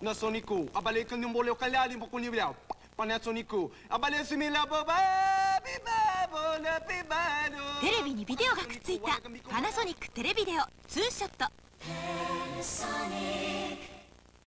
na Sonico. abalikan yung bolo kalali mo kuniblaw. Panasonic abalik si Mila Baba Bibabo na bibado テレビにビデオがくっついたパナソニックテレビデオツーショット Panasonic